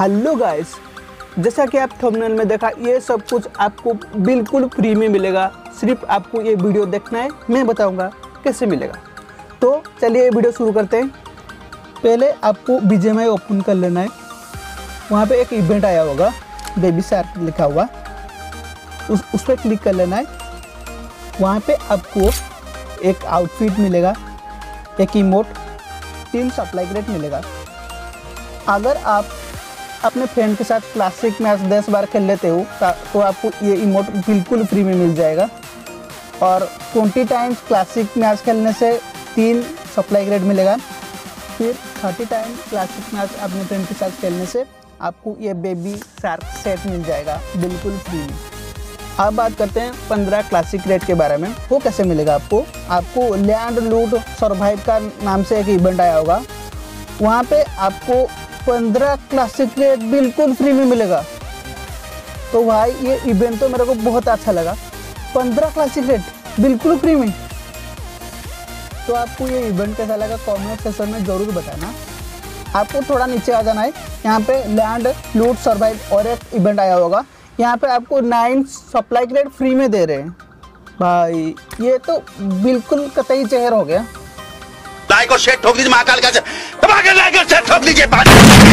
Hello guys जैसा कि आप थंबनेल में देखा, ये सब कुछ आपको बिल्कुल फ्री में मिलेगा। सिर्फ़ आपको ये वीडियो देखना है, मैं बताऊँगा कैसे मिलेगा। तो चलिए ये वीडियो शुरू करते हैं। पहले आपको बीजेमआई ओपन कर लेना है। वहाँ पे एक इवेंट आया होगा बेबी शार्क लिखा हुआ। उस उस पर क्लिक कर लेना है। वहाँ पे आपको एक आउटफिट मिलेगा, एक इमोट तीन सप्लाई ग्रेड मिलेगा। अगर आप अपने फ्रेंड के साथ क्लासिक मैच दस बार खेल लेते हो, ता- आपको ये इमोट बिल्कुल फ्री में मिल जाएगा। और 20 टाइम्स क्लासिक मैच खेलने से तीन सप्लाई ग्रेड मिलेगा। फिर 30 टाइम क्लासिक मैच अपने फ्रेंड के साथ खेलने से आपको ये बेबी शार्क सेट मिल जाएगा, बिल्कुल फ्री में। अब बात करते हैं 15 क्लासिक रेट के बारे में। वो कैसे मिलेगा आपको? आपको लैंड लूट सर्वाइव का नाम से एक इवेंट आया होगा। वहाँ पे आपको 15 क्लासिक रेट बिल्कुल फ्री में मिलेगा। तो भाई, ये इवेंट तो मेरे को बहुत अच्छा लगा। 15 क्लासिक रेट बिल्कुल फ्री में। तो आपको ये इवेंट कैसा लगा कमेंट सेक्शन में ज़रूर बताना। आपको थोड़ा नीचे आ जाना है। यहाँ पे लैंड लूट सर्वाइव और एक इवेंट आया होगा। यहाँ पे आपको नाइन सप्लाई ग्रेड फ्री में दे रहे हैं। भाई, ये तो बिल्कुल कतई चेहर हो गया। लाइक और शेयर ठोक दीजिए महाकाल का दबा के लाइक और शेयर ठोक दीजिए